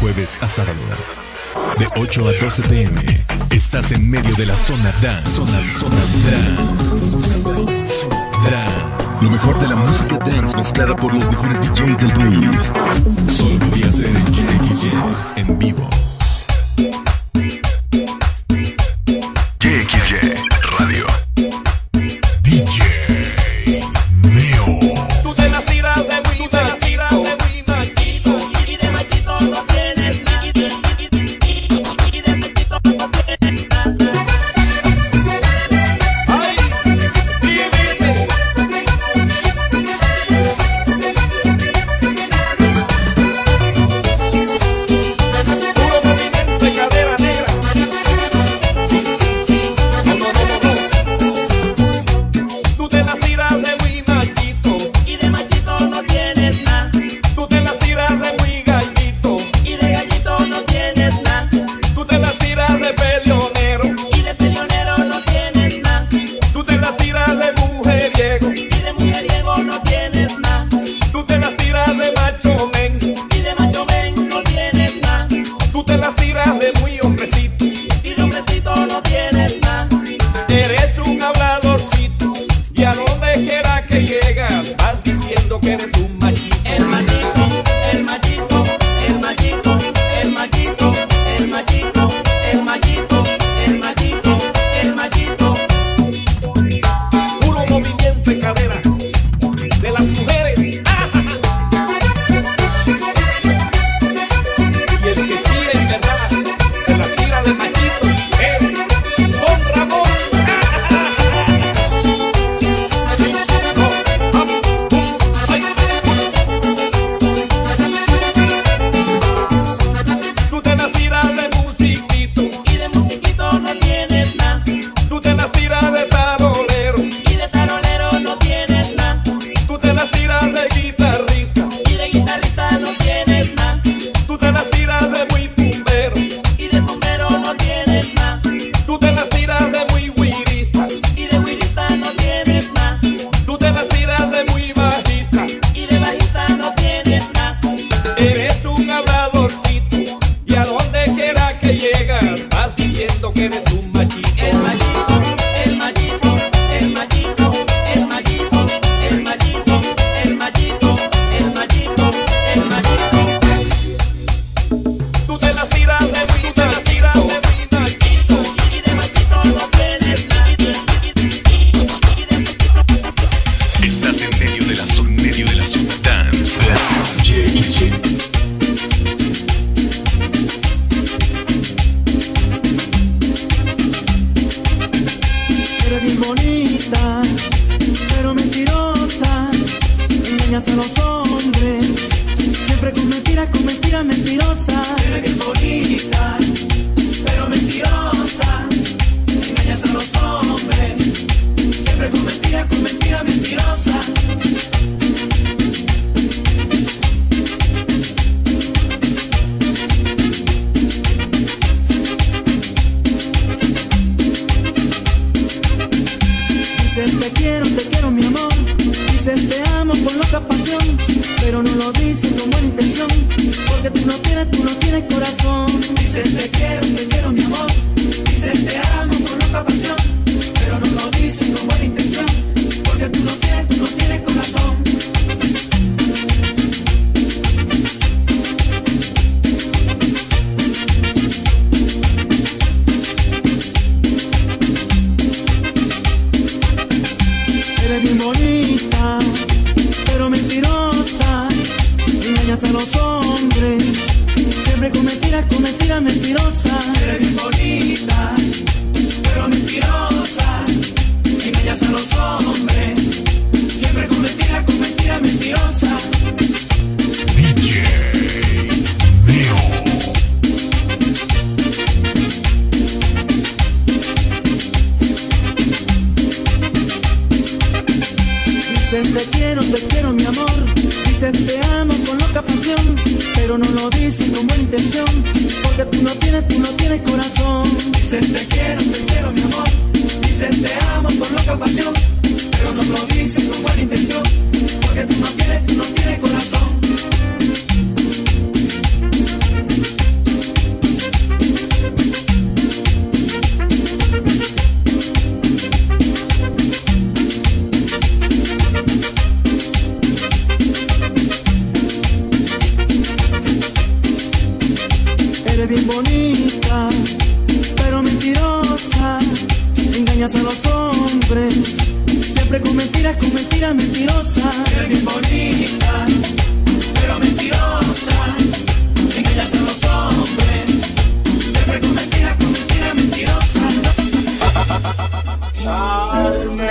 jueves a sábado. De 8 a 12 pm, estás en medio de la zona dance. Zona, zona dance. Lo mejor de la música dance mezclada por los mejores DJs del país. Solo podía ser en KXY en vivo. que tú no tienes, tú no tienes corazón. Dices te quiero, te quiero mi amor. Dices te amo con loca pasión, pero no lo dices con buena intención. Porque tú no tienes, tú no tienes corazón. Dices te quiero, te quiero mi amor. Dices te amo con loca pasión, pero no lo dices con buena intención. alma.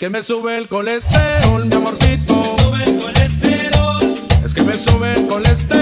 que me sube el colesterol, mi amorcito. Sube el colesterol. Es que me sube el colesterol.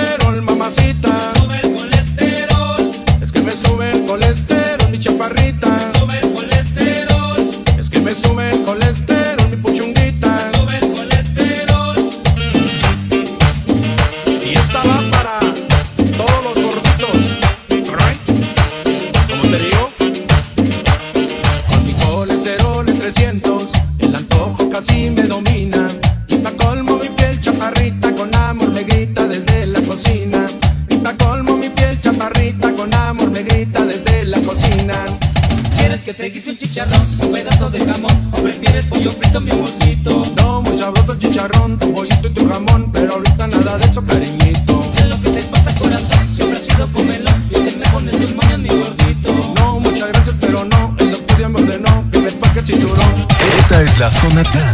peñito. ¿Qué es lo que te pasa, corazón? Siempre has sido comelón. Y te me pones tus manos, mi gordito. No, muchas gracias, pero no. El doctor ya me ordenó que me pague el cinturón. Esta es la zona 3.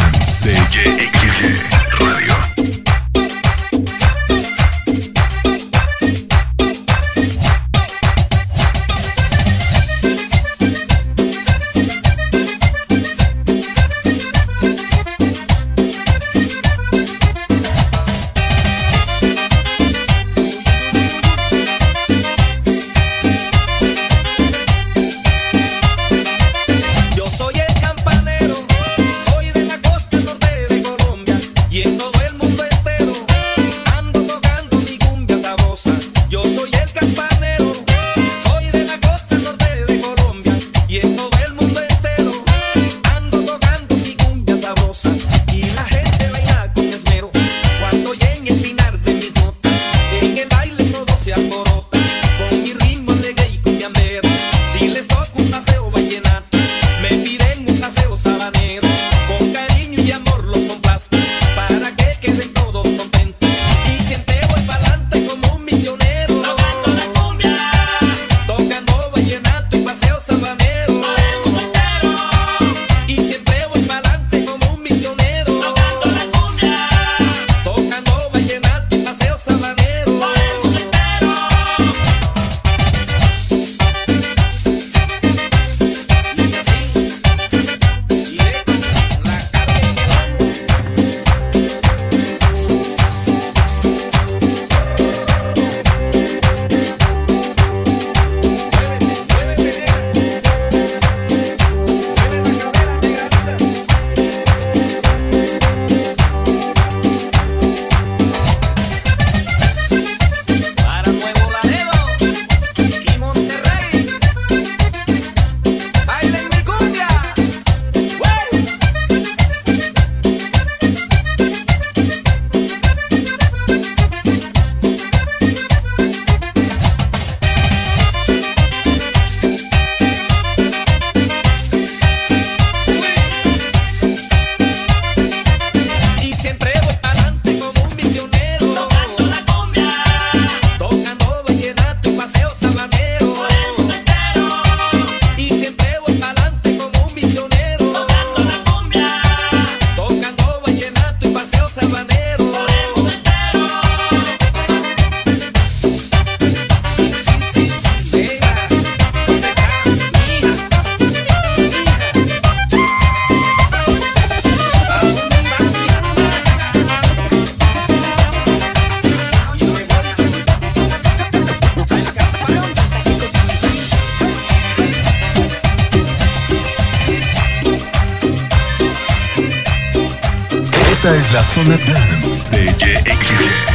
Esta es la zona dance de JXG.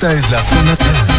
Esta es la zona